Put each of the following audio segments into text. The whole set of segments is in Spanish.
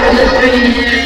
thank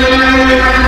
Gracias.